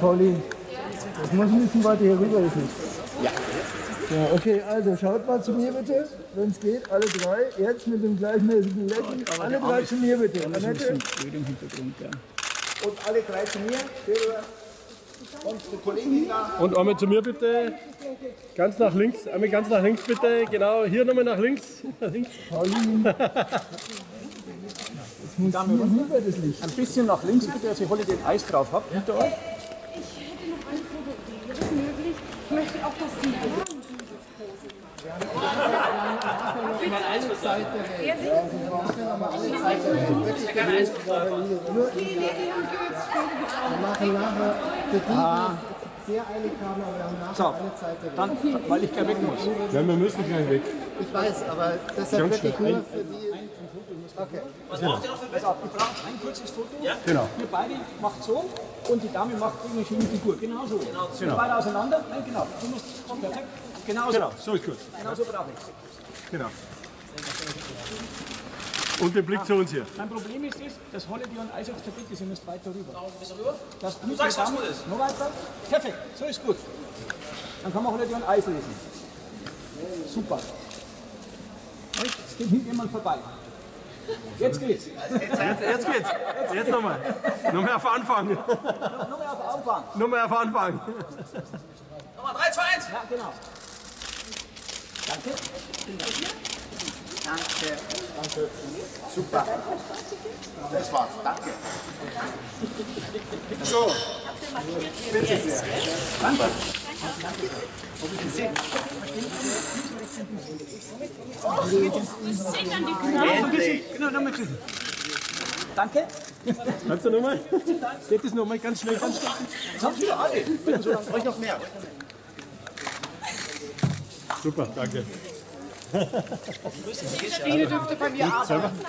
Pauline, das muss ein bisschen weiter hier rüber, ist nicht? Ja. Ja, okay, also schaut mal zu mir bitte, wenn es geht, alle drei, jetzt mit dem gleichmäßigen Lächeln, alle drei zu mir bitte. Annette und alle drei zu mir, und einmal zu mir bitte. Ganz nach links. Einmal ganz nach links bitte. Genau, hier nochmal nach links. links. Pauline. Das muss hier rüber, das Licht. Ein bisschen nach links bitte, dass ich Holly den Eis drauf habe. Hinter euch. Ich hätte noch eine Foto, wäre das möglich? Ich möchte auch, dass die Herren dieses Pose Wir machen nachher für die, sehr eilig haben, aber wir haben nachher So, alle Zeit der dann, weil ich gleich weg muss. Ja, wir müssen gleich weg. Ich weiß, aber deshalb wirklich nur für die. Okay. Pass auf, ich brauche ein kurzes Foto. Genau. Ihr beide macht so und die Dame macht eine schöne Figur. Genau so. Genau so. Beide auseinander. Nein, genau. Du musst, perfekt. Genau so. Genau, so ist gut. Genau so brauche ich Genau. Und den Blick zu uns hier. Mein Problem ist es, dass Holiday und Eis jetzt verdeckt ist, ihr müsst weiter rüber. Bist du rüber? Das du sagst, was gut ist. Noch weiter? Perfekt, so ist gut. Dann kann man Holiday und Eis lesen. Super. Jetzt geht hinten jemand vorbei. Jetzt geht's. Jetzt, jetzt geht's. Jetzt nochmal. Nochmal auf Anfang. Nur mehr auf Anfang. Nochmal auf Anfang. Nochmal 3, 2, 1. Ja, genau. Danke. Das war's. Danke. Genau, nochmal küssen. Danke. Kannst du nochmal? Geht das nochmal ganz schnell, ganz schnell. Jetzt Sie wieder alle. Euch noch mehr. Super, danke. Biene dürfte bei mir arbeiten.